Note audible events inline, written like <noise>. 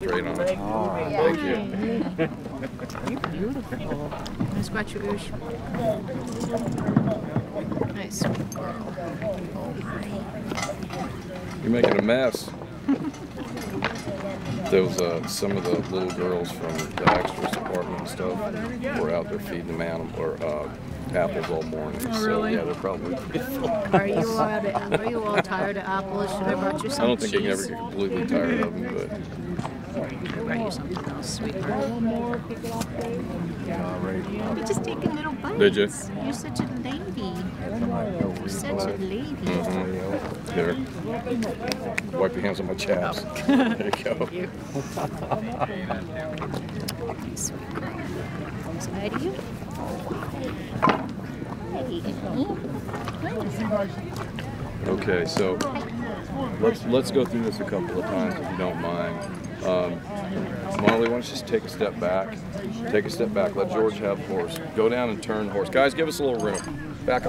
Straight on it. Thank you. You're beautiful. Can I scratch your? Nice, girl. Oh my. You're making a mess. There was uh, some of the little girls from the extras department and stuff were out there feeding them animal or uh, apples all morning. Oh, So yeah, they're probably pretty full. Are you all, are you all tired of apples? Should I brought you some I don't think you can ever get completely tired of them, but I brought you something else, sweetheart. You just taking little bites. Did you? You're such a lady. You're such a lady. mhm. here. Wipe your hands on my chaps. <laughs> There you go. <laughs> You. Sweet girl. Say hi to you. Hey. Okay, so let's let's go through this a couple of times if you don't mind. Um, Mollie, why don't you just take a step back? Take a step back. Let George have horse. Go down and turn horse. Guys, give us a little room. Back off.